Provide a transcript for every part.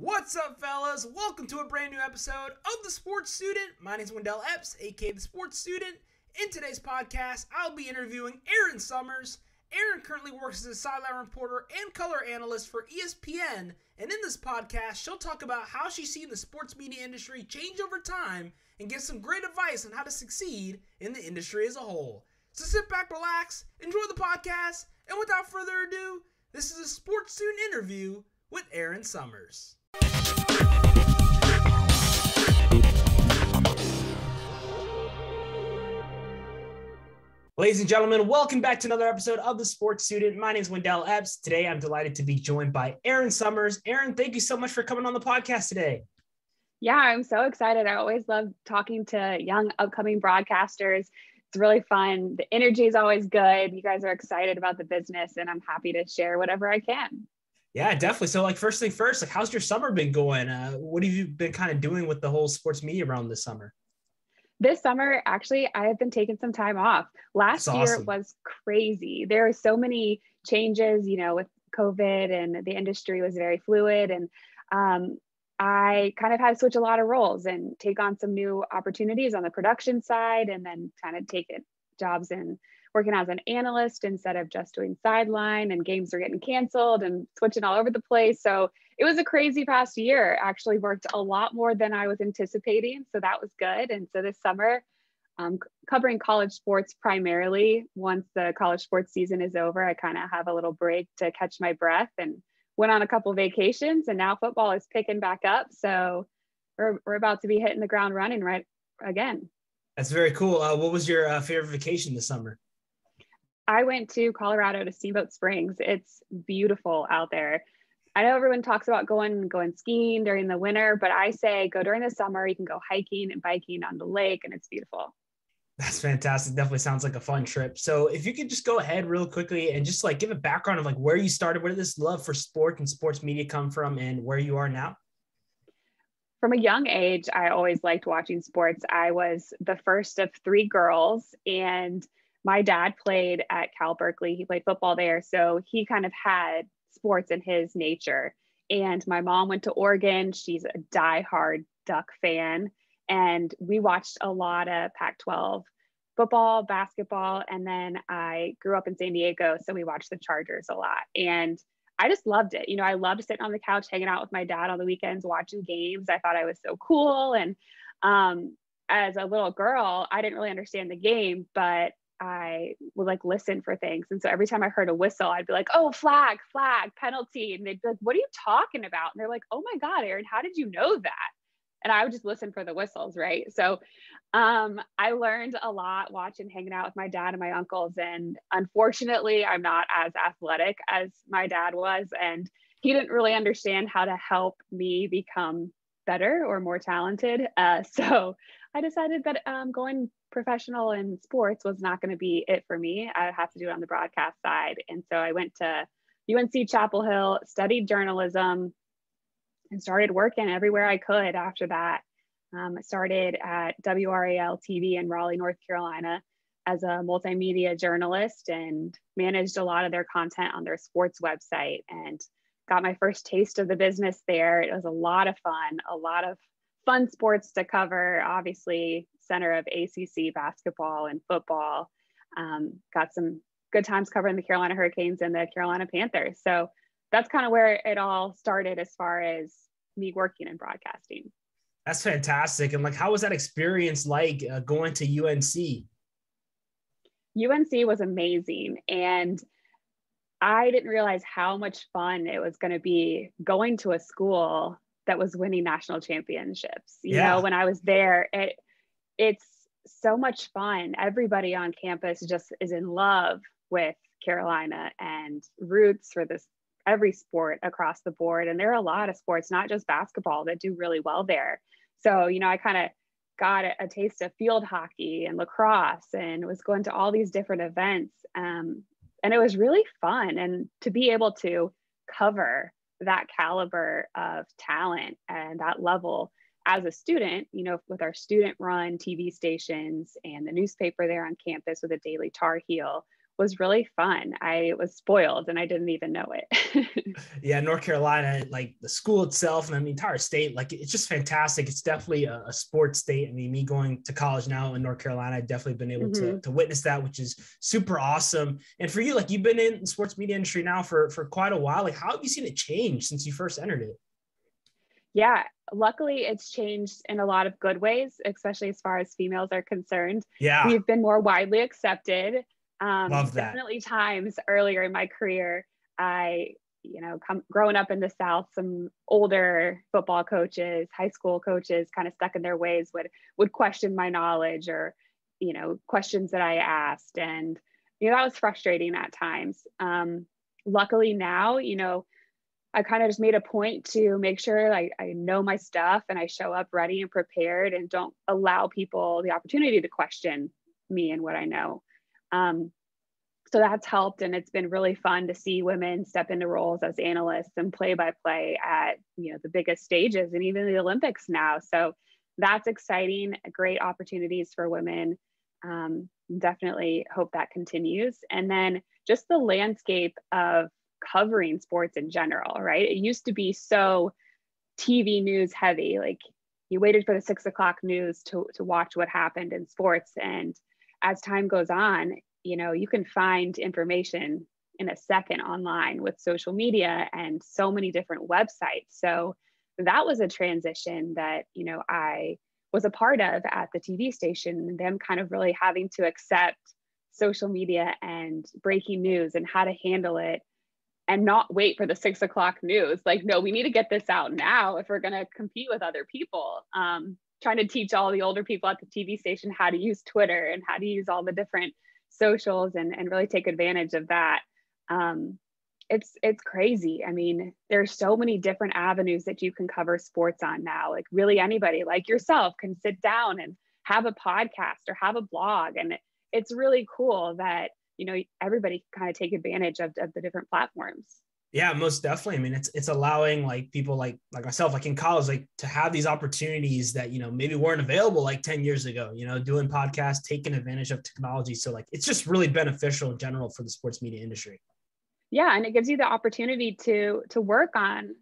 What's up, fellas? Welcome to a brand new episode of The Sports Student. My name is Wendell Epps, aka The Sports Student. In today's podcast, I'll be interviewing Erin Summers. Erin currently works as a sideline reporter and color analyst for ESPN, and in this podcast, she'll talk about how she's seen the sports media industry change over time and give some great advice on how to succeed in the industry as a whole. So sit back, relax, enjoy the podcast, and without further ado, this is a sports student interview with Erin Summers. Ladies and gentlemen, welcome back to another episode of The Sports Student. My name is Wendell Epps. Today, I'm delighted to be joined by Erin Summers. Erin, thank you so much for coming on the podcast today. Yeah, I'm so excited. I always love talking to young, upcoming broadcasters. It's really fun. The energy is always good. You guys are excited about the business, and I'm happy to share whatever I can. Yeah, definitely. So, like, first thing first, like, how's your summer been going? Uh, what have you been kind of doing with the whole sports media around this summer? This summer, actually, I have been taking some time off. Last awesome. year was crazy. There are so many changes, you know, with COVID, and the industry was very fluid. And um, I kind of had to switch a lot of roles and take on some new opportunities on the production side, and then kind of take it jobs in working as an analyst instead of just doing sideline and games are getting canceled and switching all over the place. So it was a crazy past year. Actually worked a lot more than I was anticipating. So that was good. And so this summer, um, covering college sports primarily. Once the college sports season is over, I kind of have a little break to catch my breath and went on a couple vacations. And now football is picking back up. So we're, we're about to be hitting the ground running right again. That's very cool. Uh, what was your uh, favorite vacation this summer? I went to Colorado to Steamboat Springs. It's beautiful out there. I know everyone talks about going going skiing during the winter, but I say go during the summer. You can go hiking and biking on the lake, and it's beautiful. That's fantastic. Definitely sounds like a fun trip. So if you could just go ahead real quickly and just like give a background of like where you started, where did this love for sport and sports media come from, and where you are now? From a young age, I always liked watching sports. I was the first of three girls, and my dad played at Cal Berkeley. He played football there. So he kind of had sports in his nature. And my mom went to Oregon. She's a die-hard Duck fan. And we watched a lot of Pac 12 football, basketball. And then I grew up in San Diego. So we watched the Chargers a lot. And I just loved it. You know, I loved sitting on the couch, hanging out with my dad on the weekends, watching games. I thought I was so cool. And um, as a little girl, I didn't really understand the game, but I would like listen for things. And so every time I heard a whistle, I'd be like, oh, flag, flag, penalty. And they'd be like, what are you talking about? And they're like, oh my God, Erin, how did you know that? And I would just listen for the whistles, right? So um, I learned a lot watching, hanging out with my dad and my uncles. And unfortunately, I'm not as athletic as my dad was. And he didn't really understand how to help me become better or more talented. Uh, so I decided that um, going professional in sports was not going to be it for me. I have to do it on the broadcast side. And so I went to UNC Chapel Hill, studied journalism, and started working everywhere I could after that. Um, I started at WRAL TV in Raleigh, North Carolina as a multimedia journalist and managed a lot of their content on their sports website and got my first taste of the business there. It was a lot of fun, a lot of fun sports to cover. Obviously, center of ACC basketball and football. Um, got some good times covering the Carolina Hurricanes and the Carolina Panthers. So that's kind of where it all started as far as me working in broadcasting. That's fantastic. And like, how was that experience like uh, going to UNC? UNC was amazing. And I didn't realize how much fun it was going to be going to a school that was winning national championships. You yeah. know, when I was there, it it's so much fun. Everybody on campus just is in love with Carolina and roots for this every sport across the board. And there are a lot of sports, not just basketball, that do really well there. So, you know, I kind of got a, a, taste of field hockey and lacrosse and was going to all these different events. Um, and it was really fun. And to be able to cover that caliber of talent and that level as a student, you know, with our student run TV stations and the newspaper there on campus with a daily Tar Heel, was really fun. I was spoiled and I didn't even know it. yeah, North Carolina, like the school itself and the entire state, like it's just fantastic. It's definitely a, a sports state. I mean, me going to college now in North Carolina, I've definitely been able mm-hmm. to, to witness that, which is super awesome. And for you, like you've been in the sports media industry now for, for quite a while. Like how have you seen it change since you first entered it? Yeah, luckily it's changed in a lot of good ways, especially as far as females are concerned. Yeah. We've been more widely accepted um, Love that. Definitely times earlier in my career, I, you know, come growing up in the South, some older football coaches, high school coaches, kind of stuck in their ways would would question my knowledge or, you know, questions that I asked, and you know that was frustrating at times. Um, luckily now, you know, I kind of just made a point to make sure I, I know my stuff and I show up ready and prepared and don't allow people the opportunity to question me and what I know. Um, so that's helped and it's been really fun to see women step into roles as analysts and play by play at you know the biggest stages and even the olympics now. So that's exciting great opportunities for women. Um, definitely hope that continues. And then just the landscape of covering sports in general right? It used to be so tv news heavy like you waited for the six o'clock news to, to watch what happened in sports and as time goes on, you know, you can find information in a second online with social media and so many different websites. So that was a transition that, you know, I was a part of at the TV station, them kind of really having to accept social media and breaking news and how to handle it and not wait for the six o'clock news. Like, no, we need to get this out now if we're going to compete with other people. Um, trying to teach all the older people at the TV station how to use Twitter and how to use all the different socials and, and really take advantage of that. Um, it's it's crazy. I mean, there's so many different avenues that you can cover sports on now. Like really anybody like yourself can sit down and have a podcast or have a blog. And it's really cool that, you know, everybody can kind of take advantage of, of the different platforms. Yeah, most definitely. I mean, it's it's allowing like people like like myself, like in college, like to have these opportunities that you know maybe weren't available like ten years ago. You know, doing podcasts, taking advantage of technology. So like, it's just really beneficial in general for the sports media industry. Yeah, and it gives you the opportunity to to work on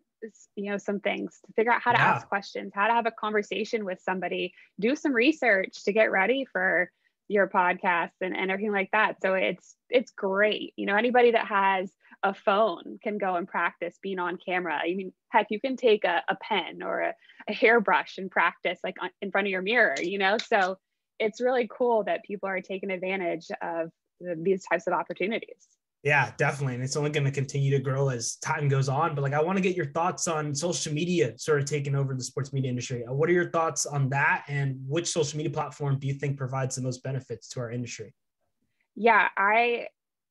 you know some things to figure out how to yeah. ask questions, how to have a conversation with somebody, do some research to get ready for your podcast and, and everything like that. So it's it's great. You know, anybody that has a phone can go and practice being on camera. I mean, heck, you can take a, a pen or a, a hairbrush and practice like on, in front of your mirror, you know? So it's really cool that people are taking advantage of the, these types of opportunities. Yeah, definitely. And it's only going to continue to grow as time goes on. But like, I want to get your thoughts on social media sort of taking over the sports media industry. Uh, what are your thoughts on that? And which social media platform do you think provides the most benefits to our industry? Yeah, I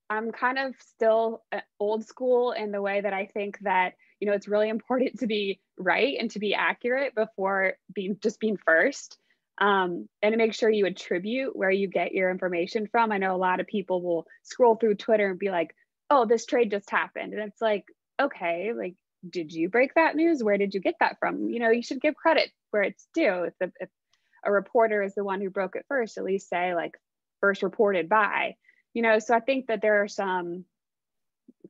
I'm kind of still uh, old school in the way that I think that you know it's really important to be right and to be accurate before being just being first um, and to make sure you attribute where you get your information from. I know a lot of people will scroll through Twitter and be like, "Oh, this trade just happened," and it's like, okay, like did you break that news? Where did you get that from? You know, you should give credit where it's due. If, if a reporter is the one who broke it first, at least say like first reported by you know so i think that there are some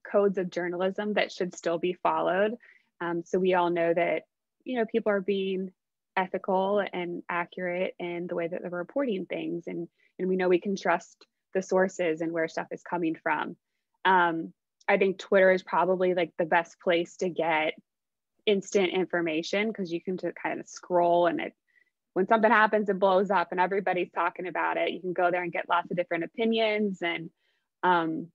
codes of journalism that should still be followed. Um, so we all know that you know people are being ethical and accurate in the way that they're reporting things and and we know we can trust the sources and where stuff is coming from. Um, i think twitter is probably like the best place to get instant information because you can just kind of scroll and it when something happens and blows up and everybody's talking about it, you can go there and get lots of different opinions and um,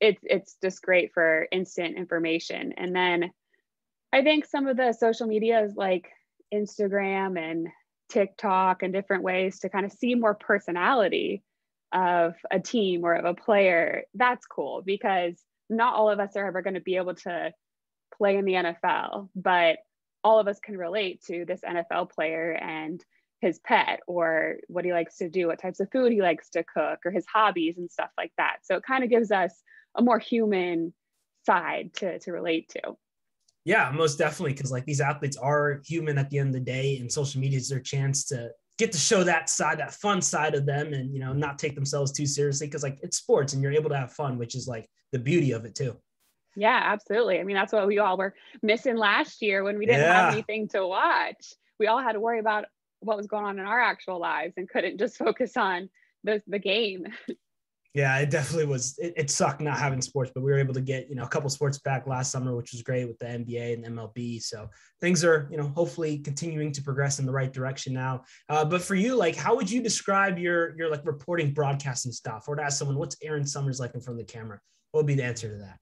it's it's just great for instant information. And then I think some of the social media is like Instagram and TikTok and different ways to kind of see more personality of a team or of a player. That's cool because not all of us are ever going to be able to play in the NFL, but all of us can relate to this NFL player and his pet or what he likes to do, what types of food he likes to cook, or his hobbies and stuff like that. So it kind of gives us a more human side to, to relate to. Yeah, most definitely. Cause like these athletes are human at the end of the day, and social media is their chance to get to show that side, that fun side of them, and you know, not take themselves too seriously because like it's sports and you're able to have fun, which is like the beauty of it too. Yeah, absolutely. I mean, that's what we all were missing last year when we didn't yeah. have anything to watch. We all had to worry about what was going on in our actual lives and couldn't just focus on the the game. Yeah, it definitely was. It, it, sucked not having sports, but we were able to get you know a couple sports back last summer, which was great with the NBA and MLB. So things are you know hopefully continuing to progress in the right direction now. Uh, but for you, like, how would you describe your your like reporting, broadcasting stuff? Or to ask someone, what's Erin Summers like in front of the camera? What would be the answer to that?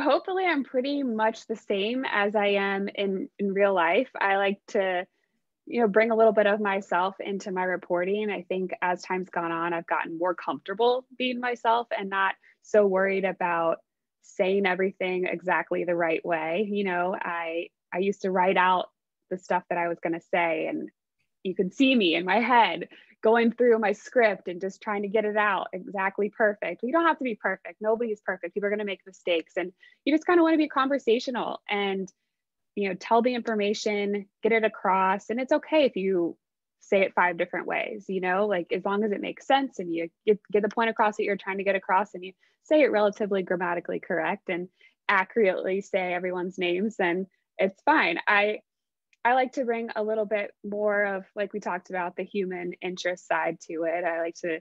Hopefully, I'm pretty much the same as I am in in real life. I like to you know bring a little bit of myself into my reporting i think as time's gone on i've gotten more comfortable being myself and not so worried about saying everything exactly the right way you know i i used to write out the stuff that i was going to say and you could see me in my head going through my script and just trying to get it out exactly perfect. You don't have to be perfect. Nobody's perfect. People are going to make mistakes. And you just kind of want to be conversational and you know tell the information get it across and it's okay if you say it five different ways you know like as long as it makes sense and you get, get the point across that you're trying to get across and you say it relatively grammatically correct and accurately say everyone's names then it's fine. I i like to bring a little bit more of like we talked about the human interest side to it. I like to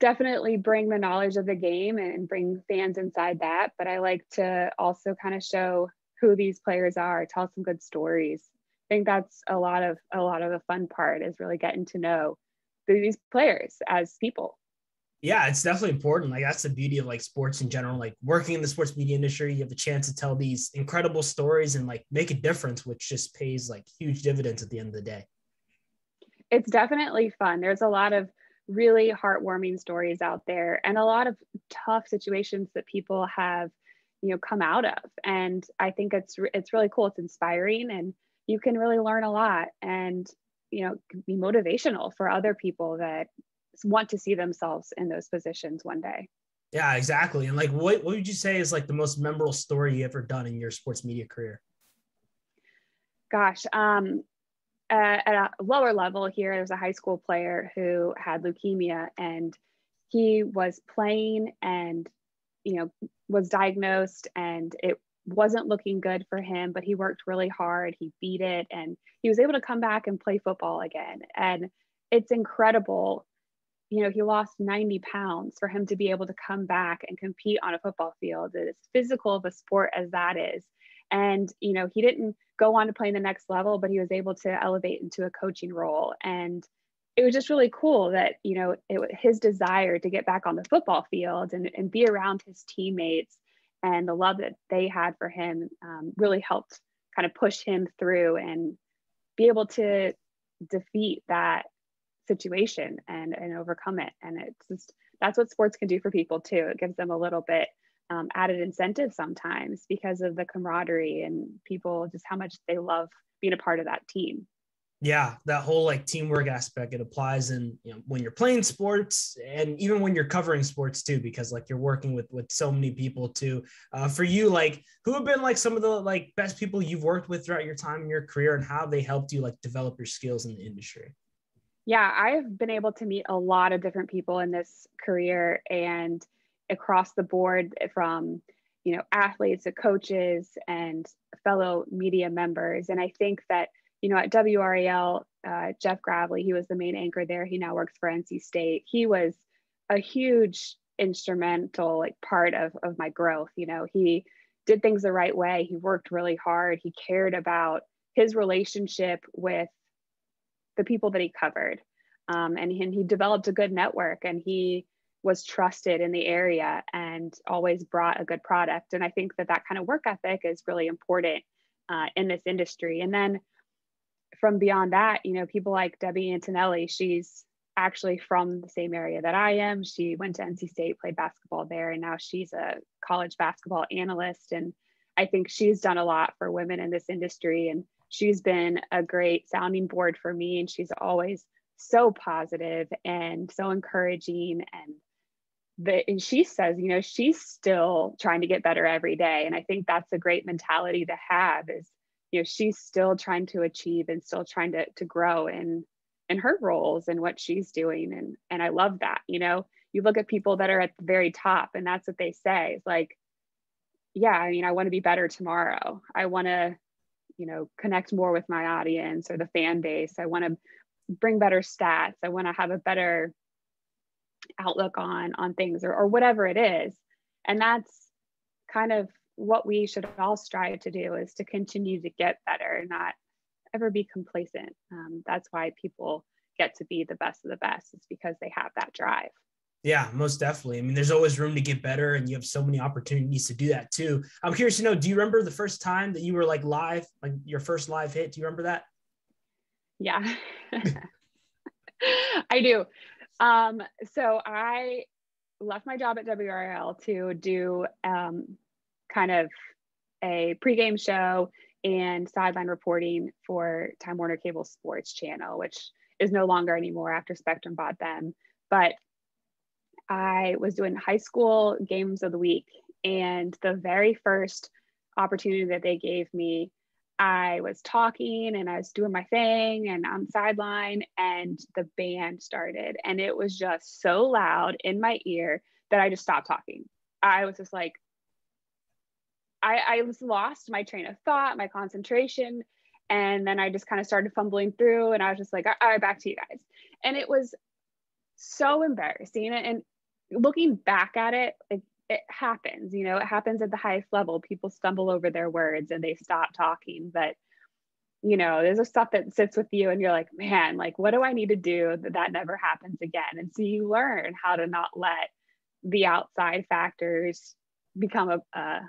definitely bring the knowledge of the game and bring fans inside that but i like to also kind of show who these players are, tell some good stories. I think that's a lot of a lot of the fun part is really getting to know these players as people. Yeah, it's definitely important. Like that's the beauty of like sports in general. Like working in the sports media industry, you have the chance to tell these incredible stories and like make a difference, which just pays like huge dividends at the end of the day. It's definitely fun. There's a lot of really heartwarming stories out there and a lot of tough situations that people have you know come out of. And i think it's it's really cool. It's inspiring and you can really learn a lot and you know be motivational for other people that want to see themselves in those positions one day. Yeah exactly. And like what, what would you say is like the most memorable story you ever done in your sports media career? Gosh um at a lower level here there's a high school player who had leukemia and he was playing and you know was diagnosed and it wasn't looking good for him but he worked really hard. He beat it and he was able to come back and play football again. And it's incredible you know he lost 90 pounds for him to be able to come back and compete on a football field as physical of a sport as that is. And you know he didn't go on to play in the next level but he was able to elevate into a coaching role. And it was just really cool that you know it, was his desire to get back on the football field and, and be around his teammates and the love that they had for him um, really helped kind of push him through and be able to defeat that situation and and overcome it. And it's just that's what sports can do for people too. It gives them a little bit um, added incentive sometimes because of the camaraderie and people just how much they love being a part of that team yeah that whole like teamwork aspect it applies in you know when you're playing sports and even when you're covering sports too because like you're working with with so many people too. Uh, for you like who have been like some of the like best people you've worked with throughout your time in your career and how they helped you like develop your skills in the industry? Yeah i've been able to meet a lot of different people in this career and across the board from you know athletes to coaches and fellow media members. And i think that you know, at WRAL, uh, Jeff Gravley, he was the main anchor there. He now works for NC State. He was a huge instrumental like part of of my growth. You know, he did things the right way. He worked really hard. He cared about his relationship with the people that he covered, um, and, and he developed a good network. And he was trusted in the area and always brought a good product. And I think that that kind of work ethic is really important uh, in this industry. And then from beyond that, you know, people like Debbie Antonelli, she's actually from the same area that I am. She went to NC State, played basketball there, and now she's a college basketball analyst. And I think she's done a lot for women in this industry. And she's been a great sounding board for me. And she's always so positive and so encouraging. And the, and she says, you know, she's still trying to get better every day. And I think that's a great mentality to have is you know she's still trying to achieve and still trying to to grow in in her roles and what she's doing. And and I love that you know you look at people that are at the very top and that's what they say. It's like yeah I mean I want to be better tomorrow. I want to you know connect more with my audience or the fan base. I want to bring better stats. I want to have a better outlook on on things or, or whatever it is. And that's kind of what we should all strive to do is to continue to get better not ever be complacent. Um, that's why people get to be the best of the best. It's because they have that drive. Yeah, most definitely. I mean, there's always room to get better, and you have so many opportunities to do that too. I'm curious to know, do you remember the first time that you were like live, like your first live hit? Do you remember that? Yeah, I do. Um, so I left my job at WRAL to do um, kind of a pregame show and sideline reporting for Time Warner Cable Sports Channel, which is no longer anymore after Spectrum bought them. But I was doing high school games of the week, and the very first opportunity that they gave me, I was talking and I was doing my thing and on sideline, and the band started, and it was just so loud in my ear that I just stopped talking. I was just like, I, I lost my train of thought, my concentration. And then I just kind of started fumbling through and I was just like, all right, back to you guys. And it was so embarrassing. And looking back at it, it, it happens, you know, it happens at the highest level. People stumble over their words and they stop talking. But, you know, there's a stuff that sits with you and you're like, man, like, what do I need to do that that never happens again? And so you learn how to not let the outside factors become a, a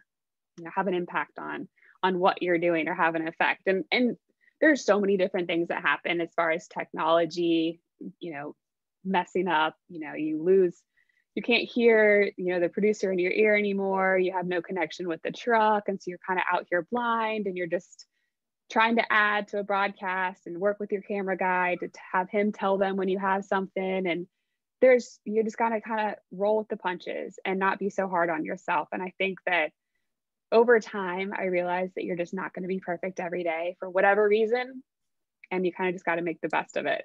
you know, have an impact on on what you're doing or have an effect. And and there's so many different things that happen as far as technology you know messing up you know you lose you can't hear you know the producer in your ear anymore you have no connection with the truck and so you're kind of out here blind and you're just trying to add to a broadcast and work with your camera guy to have him tell them when you have something. And there's you just gotta kind of roll with the punches and not be so hard on yourself. And i think that over time, I realized that you're just not going to be perfect every day for whatever reason. And you kind of just got to make the best of it.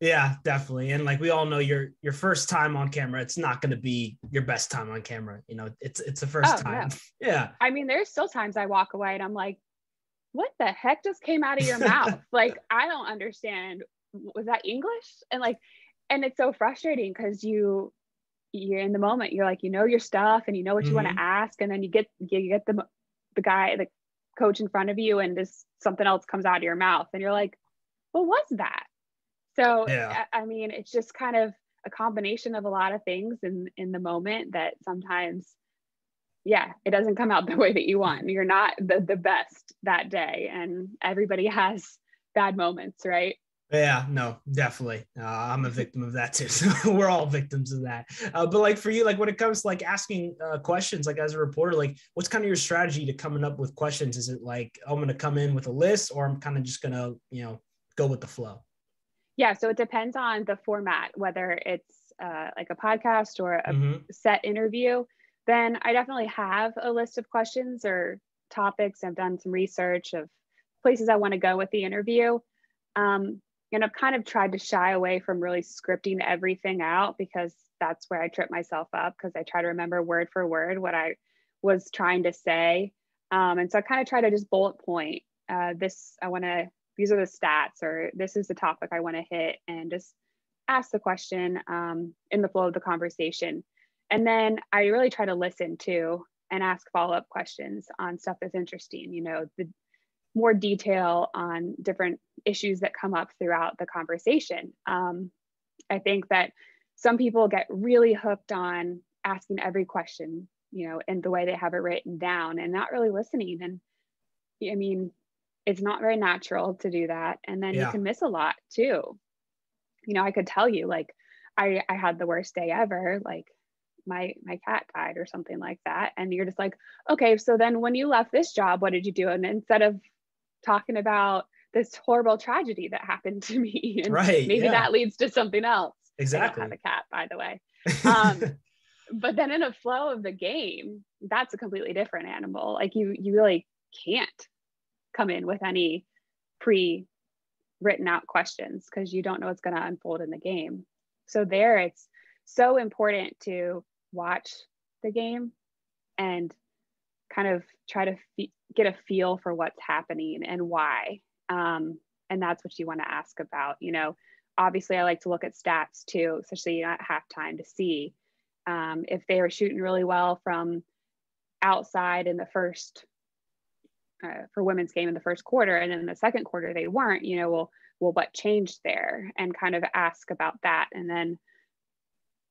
Yeah, definitely. And like we all know your your first time on camera, it's not going to be your best time on camera. You know, it's it's the first oh, time. No. Yeah. I mean, there's still times I walk away and I'm like, what the heck just came out of your mouth? like, I don't understand. Was that English? And like, and it's so frustrating because you you're in the moment you're like you know your stuff and you know what you mm-hmm. want to ask and then you get you get the the guy the coach in front of you and this something else comes out of your mouth and you're like what was that so yeah. I, I mean it's just kind of a combination of a lot of things in in the moment that sometimes yeah it doesn't come out the way that you want you're not the, the best that day and everybody has bad moments right yeah, no, definitely. Uh, I'm a victim of that too. So we're all victims of that. Uh, but like for you, like when it comes to like asking uh, questions, like as a reporter, like what's kind of your strategy to coming up with questions? Is it like I'm going to come in with a list, or I'm kind of just going to you know go with the flow? Yeah, so it depends on the format, whether it's uh, like a podcast or a mm-hmm. set interview. Then I definitely have a list of questions or topics. I've done some research of places I want to go with the interview. Um, and I've kind of tried to shy away from really scripting everything out because that's where I trip myself up because I try to remember word for word what I was trying to say. Um, and so I kind of try to just bullet point uh, this, I want to, these are the stats or this is the topic I want to hit and just ask the question um, in the flow of the conversation. And then I really try to listen to and ask follow up questions on stuff that's interesting. You know, the more detail on different issues that come up throughout the conversation. Um, I think that some people get really hooked on asking every question, you know, in the way they have it written down and not really listening. And I mean, it's not very natural to do that. And then yeah. you can miss a lot too. You know, I could tell you like I, I had the worst day ever. Like my my cat died or something like that and you're just like okay so then when you left this job what did you do and instead of talking about this horrible tragedy that happened to me. And right, maybe yeah. that leads to something else. Exactly I have a cat by the way. Um, but then in a flow of the game that's a completely different animal. Like you you really can't come in with any pre written out questions because you don't know what's going to unfold in the game. So there it's so important to watch the game and kind of try to f- get a feel for what's happening and why. Um, and that's what you want to ask about. You know, obviously, I like to look at stats too, especially at halftime to see um, if they were shooting really well from outside in the first uh, for women's game in the first quarter, and then in the second quarter they weren't. You know, well, well, what changed there, and kind of ask about that, and then,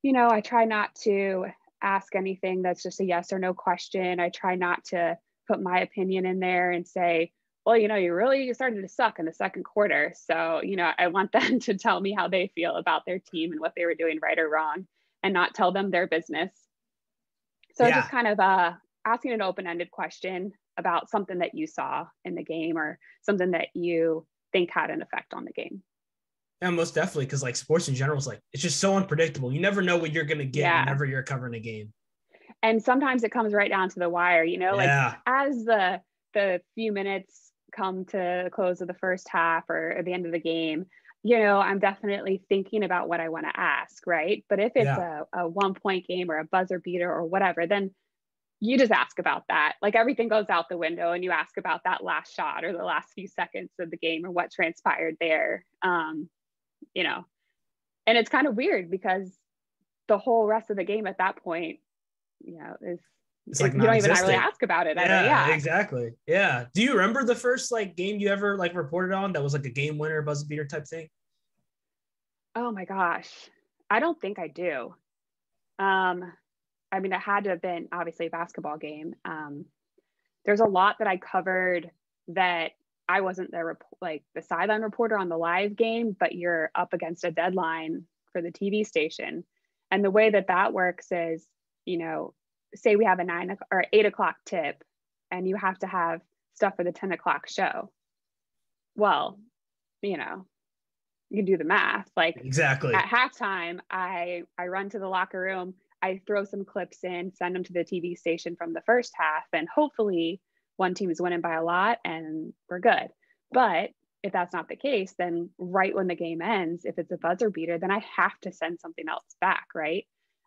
you know, I try not to ask anything that's just a yes or no question. I try not to put my opinion in there and say, well, you know, you really started to suck in the second quarter. So, you know, I want them to tell me how they feel about their team and what they were doing right or wrong and not tell them their business. So yeah. just kind of uh, asking an open-ended question about something that you saw in the game or something that you think had an effect on the game. Yeah, most definitely. Cause like sports in general is like it's just so unpredictable. You never know what you're gonna get yeah. whenever you're covering a game. And sometimes it comes right down to the wire, you know, yeah. like as the the few minutes come to the close of the first half or at the end of the game, you know, I'm definitely thinking about what I want to ask, right? But if it's yeah. a, a one point game or a buzzer beater or whatever, then you just ask about that. Like everything goes out the window and you ask about that last shot or the last few seconds of the game or what transpired there. Um, you know, and it's kind of weird because the whole rest of the game at that point, know, is it's like you don't even really ask about it. Yeah, yeah, exactly. Yeah. Do you remember the first like game you ever like reported on that was like a game winner, buzzer beater type thing? Oh my gosh, I don't think I do. Um, I mean, it had to have been obviously a basketball game. Um, there's a lot that I covered that I wasn't the rep- like the sideline reporter on the live game, but you're up against a deadline for the TV station. And the way that that works is, you know, say we have a nine or eight o'clock tip, and you have to have stuff for the 10 o'clock show. Well, you know, you can do the math. Like exactly at halftime, I I run to the locker room, I throw some clips in, send them to the TV station from the first half, and hopefully one team is winning by a lot and we're good. But if that's not the case, then right when the game ends, if it's a buzzer beater, then I have to send something else back, right?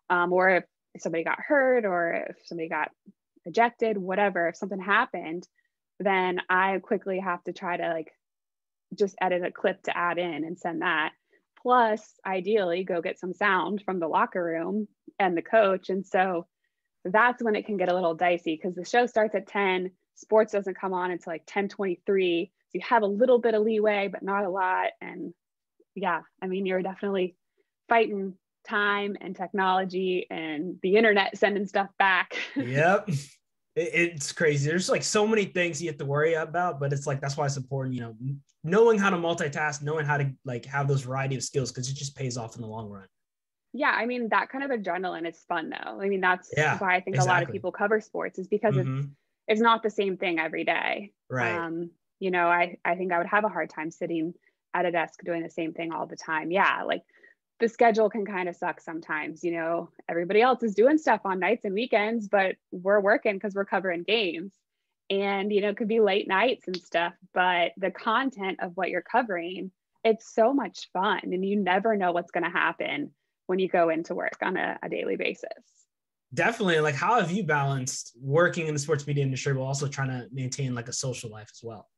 Um, or if somebody got hurt or if somebody got ejected, whatever, if something happened, then I quickly have to try to like just edit a clip to add in and send that. Plus, ideally, go get some sound from the locker room and the coach. And so that's when it can get a little dicey because the show starts at 10 sports doesn't come on until like 1023 so you have a little bit of leeway but not a lot and yeah i mean you're definitely fighting time and technology and the internet sending stuff back yep it's crazy there's like so many things you have to worry about but it's like that's why it's important you know knowing how to multitask knowing how to like have those variety of skills because it just pays off in the long run yeah i mean that kind of adrenaline is fun though i mean that's yeah, why i think exactly. a lot of people cover sports is because mm-hmm. it's it's not the same thing every day. Right. Um, you know, I, I think I would have a hard time sitting at a desk doing the same thing all the time. Yeah. Like the schedule can kind of suck sometimes, you know, everybody else is doing stuff on nights and weekends, but we're working because we're covering games. And, you know, it could be late nights and stuff, but the content of what you're covering, it's so much fun and you never know what's going to happen when you go into work on a, a daily basis. Definitely like how have you balanced working in the sports media industry while also trying to maintain like a social life as well?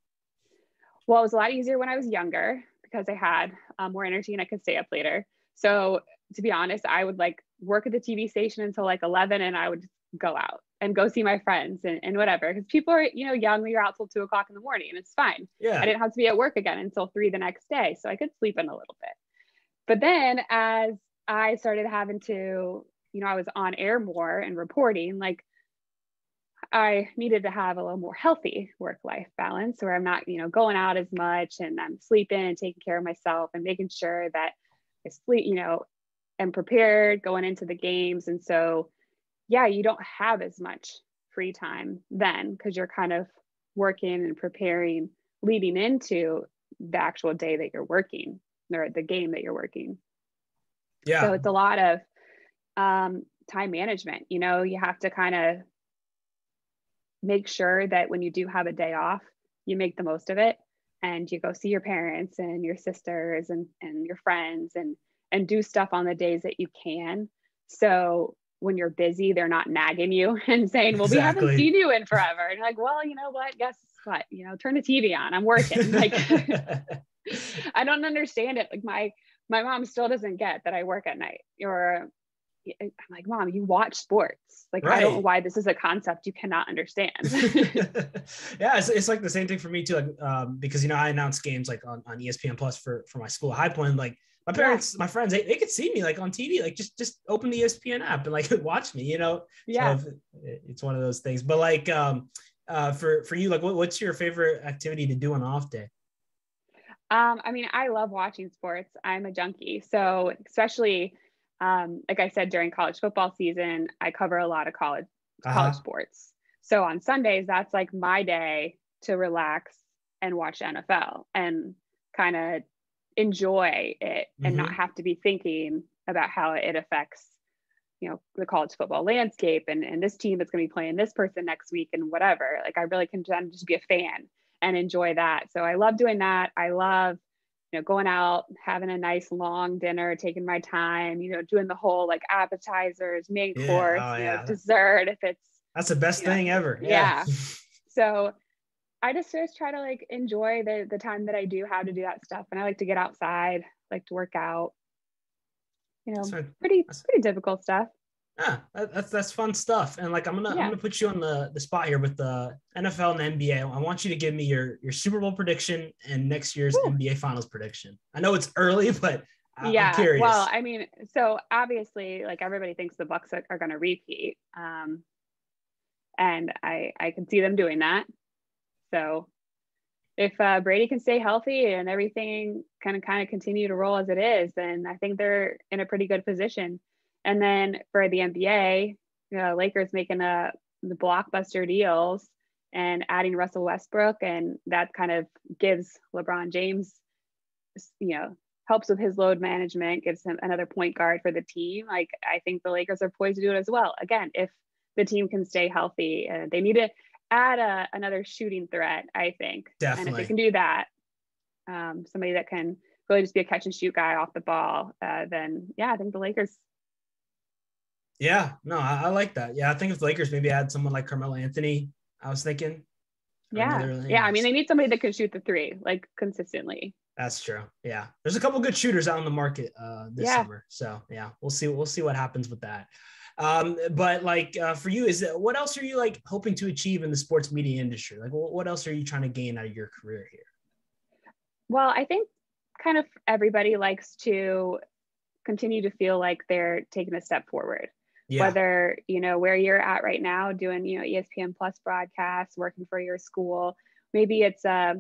Well it was a lot easier when i was younger because i had um, more energy and i could stay up later so to be honest i would like work at the tv station until like 11 and i would go out and go see my friends and, and whatever because people are you know young you're out till two o'clock in the morning and it's fine. Yeah. I didn't have to be at work again until three the next day so i could sleep in a little bit. But then as i started having to you know, I was on air more and reporting, like I needed to have a little more healthy work life balance where I'm not, you know, going out as much and I'm sleeping and taking care of myself and making sure that I sleep, you know, am prepared going into the games. And so, yeah, you don't have as much free time then because you're kind of working and preparing leading into the actual day that you're working or the game that you're working. Yeah. So it's a lot of um, time management. You know, you have to kind of make sure that when you do have a day off, you make the most of it and you go see your parents and your sisters and, and your friends and and do stuff on the days that you can. So when you're busy they're not nagging you and saying well exactly. we haven't seen you in forever. And like well you know what? Guess what? You know turn the tv on. I'm working. Like i don't understand it. Like my my mom still doesn't get that i work at night or I'm like, mom, you watch sports. Like, right. I don't know why this is a concept you cannot understand. yeah, it's, it's like the same thing for me too. Like, um, because you know, I announce games like on, on ESPN Plus for for my school, High Point. Like, my parents, yeah. my friends, they, they could see me like on TV. Like, just just open the ESPN app and like watch me. You know, yeah, so it's one of those things. But like, um, uh, for for you, like, what, what's your favorite activity to do on off day? Um, I mean, I love watching sports. I'm a junkie, so especially um, like I said, during college football season, I cover a lot of college uh-huh. college sports. So on Sundays, that's like my day to relax and watch NFL and kind of enjoy it mm-hmm. and not mm-hmm. have to be thinking about how it affects you know the college football landscape and, and this team that's going to be playing this person next week and whatever like i really can just be a fan and enjoy that so i love doing that i love you know, going out, having a nice long dinner, taking my time, you know, doing the whole like appetizers, main yeah. Oh, course, oh, you yeah. know, dessert if it's that's the best thing know, ever. Yeah. yeah. so I just just try to like enjoy the the time that I do have to do that stuff. And I like to get outside, like to work out. You know, pretty pretty difficult stuff yeah, that's that's fun stuff. And like I'm gonna yeah. I'm gonna put you on the the spot here with the NFL and NBA. I want you to give me your your Super Bowl prediction and next year's Ooh. NBA Finals prediction. I know it's early, but yeah, I'm curious. Well, I mean, so obviously, like everybody thinks the Bucs are, are going to repeat, um, and I I can see them doing that. So if uh, Brady can stay healthy and everything kind of kind of continue to roll as it is, then I think they're in a pretty good position. And then for the NBA, you know, Lakers making a the blockbuster deals and adding Russell Westbrook, and that kind of gives LeBron James, you know, helps with his load management, gives him another point guard for the team. Like I think the Lakers are poised to do it as well. Again, if the team can stay healthy, uh, they need to add a, another shooting threat. I think, Definitely. and if they can do that, um, somebody that can really just be a catch and shoot guy off the ball, uh, then yeah, I think the Lakers yeah, no, I, I, like that. Yeah, I think if the Lakers maybe add someone like Carmelo Anthony, I was thinking. Yeah, yeah. I mean, they need somebody that can shoot the three like consistently. That's true. Yeah, there's a couple good shooters out on the market uh, this yeah. summer. So yeah, we'll see. We'll see what happens with that. Um, but like uh, for you, is that what else are you like hoping to achieve in the sports media industry? Like, what, what else are you trying to gain out of your career here? Well, I think kind of everybody likes to continue to feel like they're taking a step forward yeah. whether you know where you're at right now doing you know espn plus broadcasts working for your school maybe it's a,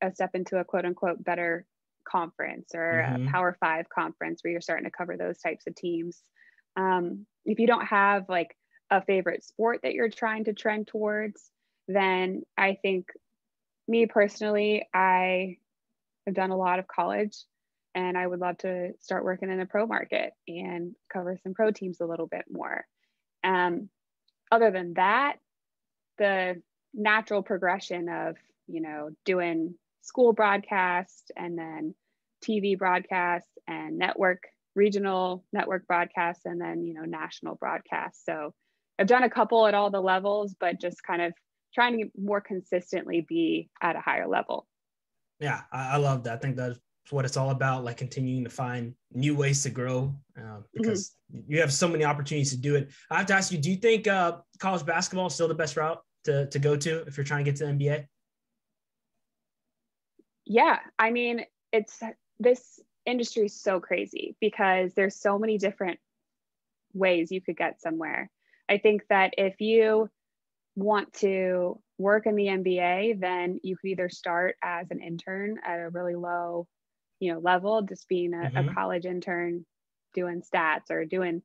a step into a quote unquote better conference or mm-hmm. a power five conference where you're starting to cover those types of teams um, if you don't have like a favorite sport that you're trying to trend towards then i think me personally i have done a lot of college and I would love to start working in the pro market and cover some pro teams a little bit more. Um, other than that, the natural progression of you know doing school broadcast and then TV broadcasts and network regional network broadcasts and then you know national broadcasts. So I've done a couple at all the levels, but just kind of trying to more consistently be at a higher level. Yeah, I love that. I think that's what it's all about, like continuing to find new ways to grow uh, mm-hmm. because mm-hmm. you have so many opportunities to do it. I have to ask you, do you think uh, college basketball is still the best route to, to go to if you're trying to get to the NBA? Yeah. I mean, it's this industry is so crazy because there's so many different ways you could get somewhere. I think that if you want to work in the NBA, then you could either start as an intern at a really low you know level just being a, mm-hmm. a college intern doing stats or doing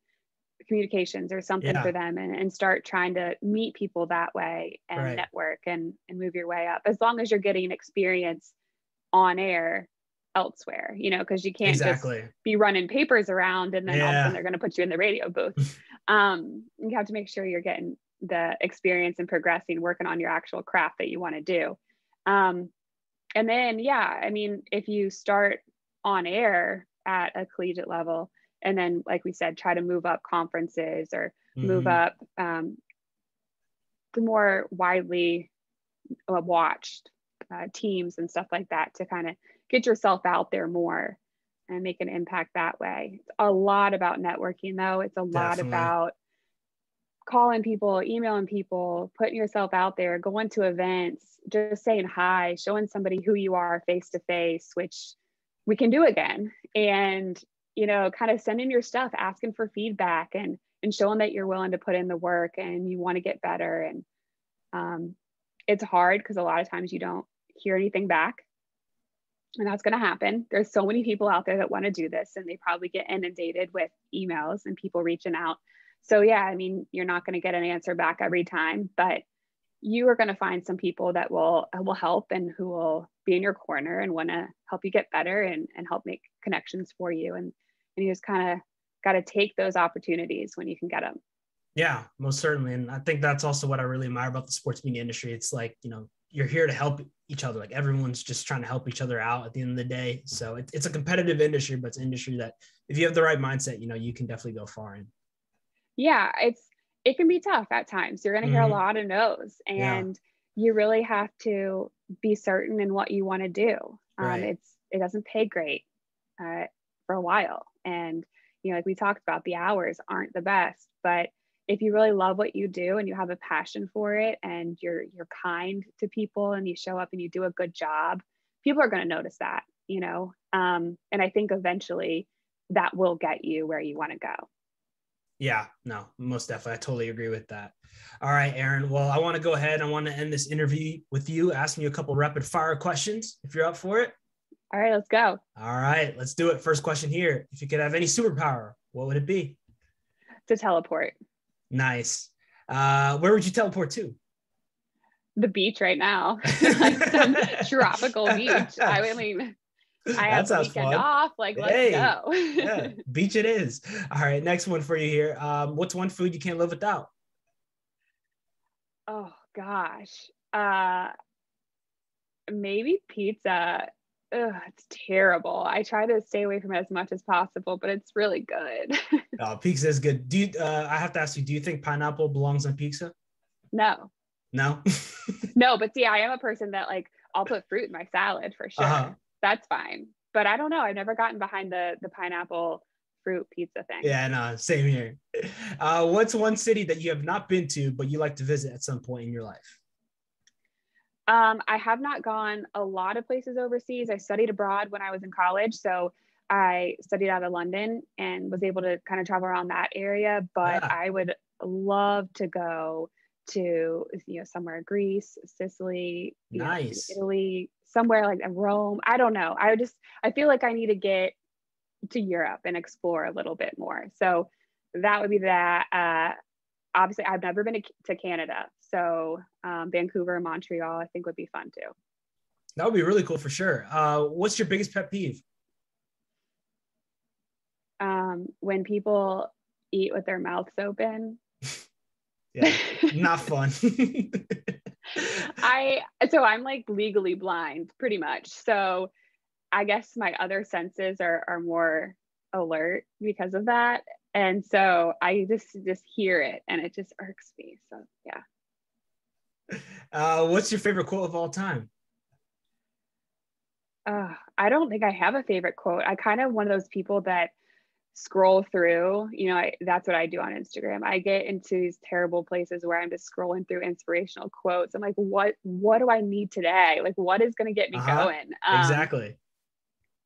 communications or something yeah. for them and, and start trying to meet people that way and right. network and, and move your way up as long as you're getting experience on air elsewhere you know because you can't exactly. just be running papers around and then yeah. all of a sudden they're going to put you in the radio booth um, you have to make sure you're getting the experience and progressing working on your actual craft that you want to do um, and then yeah i mean if you start on air at a collegiate level and then like we said try to move up conferences or mm-hmm. move up um, the more widely uh, watched uh, teams and stuff like that to kind of get yourself out there more and make an impact that way. It's a lot about networking though. It's a lot about calling people emailing people putting yourself out there going to events just saying hi showing somebody who you are face to face which we can do again. And you know kind of sending your stuff asking for feedback and and showing that you're willing to put in the work and you want to get better. And um, it's hard because a lot of times you don't hear anything back. And that's going to happen. There's so many people out there that want to do this and they probably get inundated with emails and people reaching out so yeah i mean you're not going to get an answer back every time but you are going to find some people that will uh, will help and who will be in your corner and want to help you get better and, and help make connections for you. And and you just kind of got to take those opportunities when you can get them yeah most certainly. And i think that's also what i really admire about the sports media industry. It's like you know you're here to help each other. Like everyone's just trying to help each other out at the end of the day. So it, it's a competitive industry but it's an industry that if you have the right mindset you know you can definitely go far in yeah it's it can be tough at times. You're going to hear mm-hmm. a lot of no's, and yeah. you really have to be certain in what you want to do. Um, right. It's it doesn't pay great uh, for a while, and you know, like we talked about, the hours aren't the best. But if you really love what you do and you have a passion for it, and you're you're kind to people, and you show up and you do a good job, people are going to notice that. You know, um, and I think eventually that will get you where you want to go. Yeah, no, most definitely. I totally agree with that. All right, Erin. Well, I want to go ahead. I want to end this interview with you, asking you a couple rapid fire questions if you're up for it. All right, let's go. All right, let's do it. First question here. If you could have any superpower, what would it be? To teleport. Nice. Uh, where would you teleport to? The beach right now, like some tropical beach. I mean, I have the weekend fun. off. Like, let's hey, go. yeah, beach it is. All right, next one for you here. Um, what's one food you can't live without? Oh gosh, uh, maybe pizza. Ugh, it's terrible. I try to stay away from it as much as possible, but it's really good. oh, pizza is good. Do you, uh, I have to ask you? Do you think pineapple belongs on pizza? No. No. no, but see, I am a person that like I'll put fruit in my salad for sure. Uh-huh that's fine. But I don't know. I've never gotten behind the the pineapple fruit pizza thing. Yeah, no, same here. Uh, what's one city that you have not been to but you like to visit at some point in your life? Um, I have not gone a lot of places overseas. I studied abroad when I was in college, so I studied out of London and was able to kind of travel around that area. But yeah. I would love to go to you know somewhere Greece, Sicily, nice. know, Italy, somewhere like Rome. I don't know. I just I feel like I need to get to Europe and explore a little bit more. So that would be that. Uh, obviously, I've never been to, Canada, so um, Vancouver, Montreal, I think would be fun too. That would be really cool for sure. Uh, what's your biggest pet peeve? Um, when people eat with their mouths open. yeah, not fun. I so I'm like legally blind pretty much. So I guess my other senses are are more alert because of that. And so I just just hear it and it just irks me. So yeah. Uh, what's your favorite quote of all time? Uh, I don't think I have a favorite quote. I kind of one of those people that scroll through you know I, that's what i do on instagram. I get into these terrible places where i'm just scrolling through inspirational quotes. I'm like what what do i need today? Like what is going to get me uh-huh. going? Um, exactly.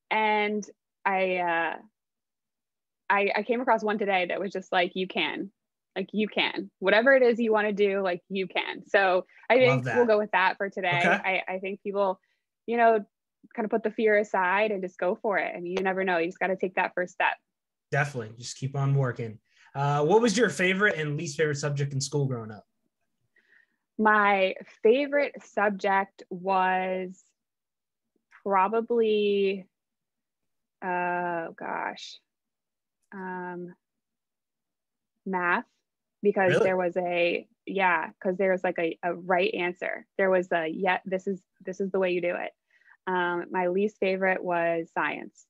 and i uh I, I came across one today that was just like you can like you can. Whatever it is you want to do like you can. So i think we'll go with that for today. Okay. I, I think people you know kind of put the fear aside and just go for it. I and mean, you never know you just got to take that first step Definitely. Just keep on working. Uh, what was your favorite and least favorite subject in school growing up? My favorite subject was probably, oh gosh, um, math because really? there was a yeah because there was like a, a right answer there was a yeah this is this is the way you do it Um, my least favorite was science.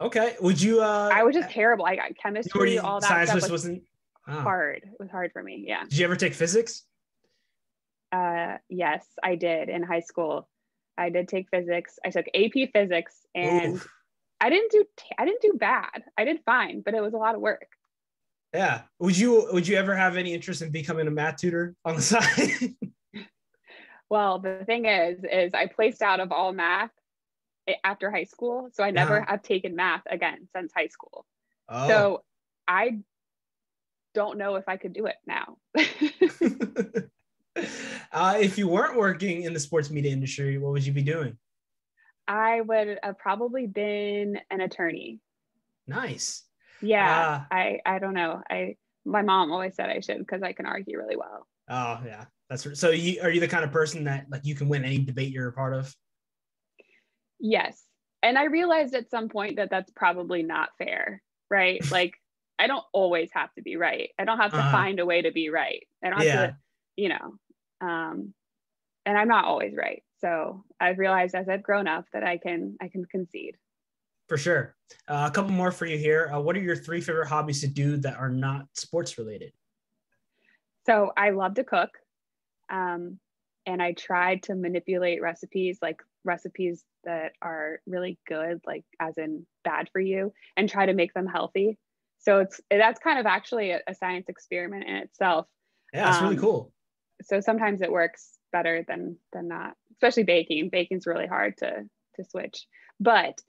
Okay. Would you? Uh, I was just terrible. I got chemistry, already- all that science stuff just was wasn't oh. hard. It was hard for me. Yeah. Did you ever take physics? Uh, yes, I did in high school. I did take physics. I took AP physics, and Oof. I didn't do. T- I didn't do bad. I did fine, but it was a lot of work. Yeah. Would you? Would you ever have any interest in becoming a math tutor on the side? Well, the thing is, is I placed out of all math after high school, so I never Uh-huh. have taken math again since high school. oh. So I don't know if I could do it now. uh, if you weren't working in the sports media industry, what would you be doing? I would have probably been an attorney. Nice. Yeah, Ah. I I don't know. I my mom always said I should because I can argue really well. Oh yeah, that's so. You are you the kind of person that like you can win any debate you're a part of? Yes. And I realized at some point that that's probably not fair, right? like I don't always have to be right. I don't have to Uh-huh. find a way to be right. I don't have Yeah. to, you know, um, and I'm not always right. So I've realized as I've grown up that I can I can concede. For sure. Uh, a couple more for you here. Uh, what are your three favorite hobbies to do that are not sports related? So I love to cook. Um, and I tried to manipulate recipes, like recipes that are really good, like as in bad for you, and try to make them healthy. So it's that's kind of actually a, a science experiment in itself. Yeah, it's really Um, cool. So sometimes it works better than than not, especially baking. Baking's really hard to to switch. But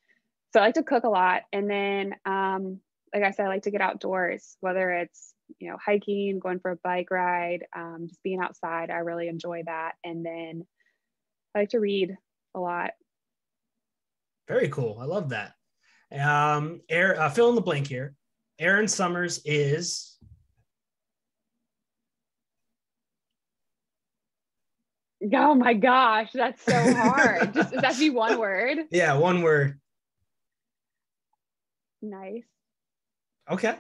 so I like to cook a lot, and then um, like I said, I like to get outdoors, whether it's you know hiking, going for a bike ride, um, just being outside. I really enjoy that, and then I like to read a lot. Very cool. I love that. Um, Air, uh, fill in the blank here. Erin Summers is Oh my gosh, that's so hard. just that be one word? yeah, one word. Nice. Okay,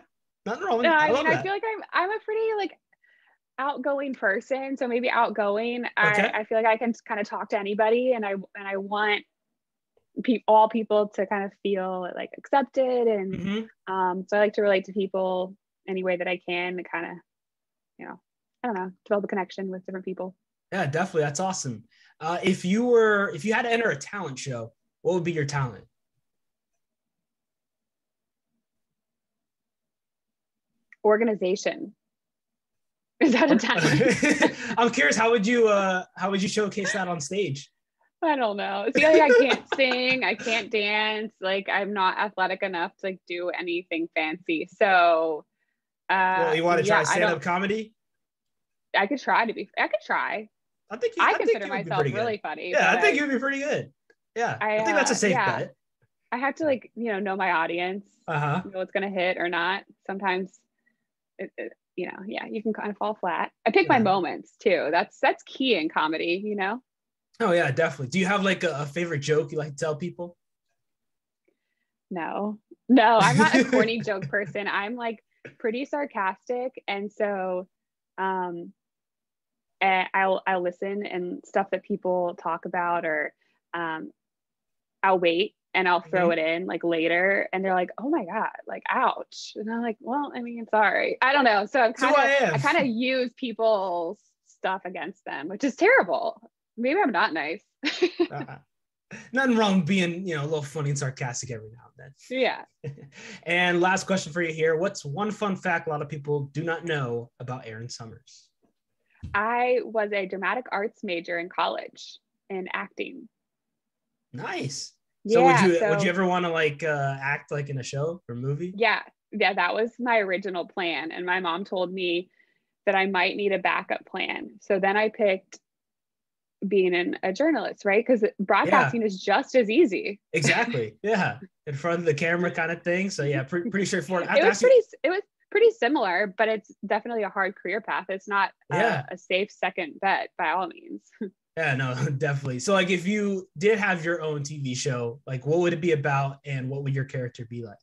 nothing wrong with No. I, I mean, I feel like I'm I'm a pretty like outgoing person. So maybe outgoing. Okay. I, I feel like I can kind of talk to anybody and I and I want pe- all people to kind of feel like accepted and Mhm. um so I like to relate to people any way that I can to kind of, you know, I don't know, develop a connection with different people. Yeah, definitely. That's awesome. Uh, if you were, if you had to enter a talent show, what would be your talent? Organization. Is that a talent? I'm curious. How would you, uh, how would you showcase that on stage? I don't know. See, like I can't sing, I can't dance, like I'm not athletic enough to like do anything fancy. So uh well, you want to try yeah, I stand-up comedy? I could try to be I could try. I think you, I, think consider you would be myself really funny. Yeah, I think you'd be pretty good. Yeah, I, I, think that's a uh, safe yeah. bet. I have to like, you know, know my audience, Uh huh. know what's gonna hit or not. Sometimes it, it, you know, yeah, you can kind of fall flat. I pick my moments too. That's that's key in comedy, you know. Oh yeah, definitely. Do you have like a, a favorite joke you like to tell people? No, no, I'm not a corny joke person. I'm like pretty sarcastic, and so um, eh, I'll I'll listen and stuff that people talk about, or um, I'll wait and I'll throw it in like later, and they're like, "Oh my god, like ouch," and I'm like, "Well, I mean, sorry, I don't know." So I'm kind of I kind of use people's stuff against them, which is terrible. Maybe I'm not nice. Uh-uh. Nothing wrong being, you know, a little funny and sarcastic every now and then. yeah. and last question for you here: What's one fun fact a lot of people do not know about Erin Summers? I was a dramatic arts major in college in acting. Nice. Yeah, So would you so- would you ever want to like uh, act like in a show or movie? Yeah, yeah, that was my original plan. And my mom told me that I might need a backup plan. So then I picked being an, a journalist, right? Because broadcasting is just as easy. Exactly. yeah. In front of the camera kind of thing. So yeah, pretty, pretty straightforward. It was ask you- pretty. It was pretty similar, but it's definitely a hard career path. It's not Yeah. a, safe second bet by all means. Yeah, no, definitely. So like if you did have your own TV show, like what would it be about and what would your character be like?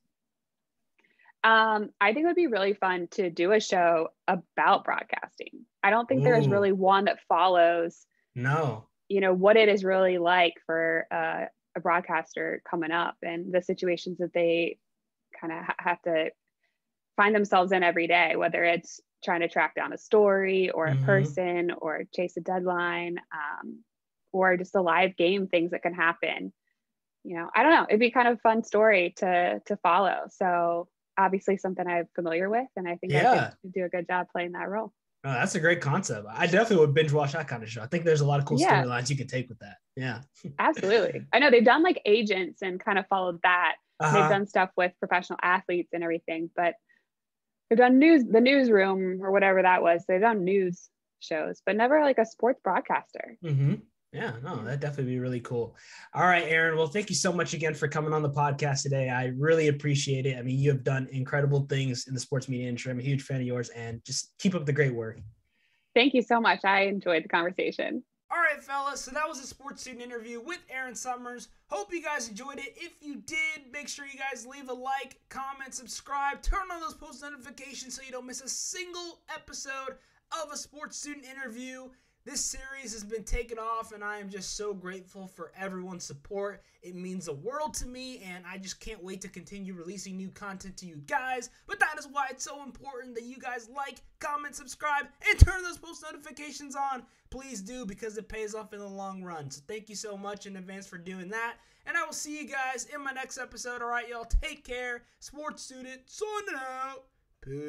Um, I think it would be really fun to do a show about broadcasting. I don't think there's really one that follows No. you know, what it is really like for uh, a broadcaster coming up and the situations that they kind of ha- have to find themselves in every day, whether it's trying to track down a story or a mm-hmm. person or chase a deadline um, or just a live game, things that can happen. You know, I don't know. It'd be kind of fun story to to follow. So obviously something I'm familiar with, and I think yeah. I could do a good job playing that role. Oh, that's a great concept. I definitely would binge watch that kind of show. I think there's a lot of cool yeah. storylines you could take with that. Yeah. Absolutely. I know they've done like agents and kind of followed that. Uh-huh. They've done stuff with professional athletes and everything, but they've done news, the newsroom or whatever that was. They've done news shows, but never like a sports broadcaster. Mm-hmm. Yeah, no, that'd definitely be really cool. All right, Erin Well, thank you so much again for coming on the podcast today. I really appreciate it. I mean, you have done incredible things in the sports media industry. I'm a huge fan of yours and just keep up the great work. Thank you so much. I enjoyed the conversation. All right, fellas. So that was a sports student interview with Erin Summers. Hope you guys enjoyed it. If you did, make sure you guys leave a like, comment, subscribe, turn on those post notifications so you don't miss a single episode of a sports student interview. This series has been taken off, and I am just so grateful for everyone's support. It means the world to me, and I just can't wait to continue releasing new content to you guys. But that is why it's so important that you guys like, comment, subscribe, and turn those post notifications on. Please do because it pays off in the long run. So thank you so much in advance for doing that. And I will see you guys in my next episode. All right, y'all, take care. Sports student, signing out. Peace.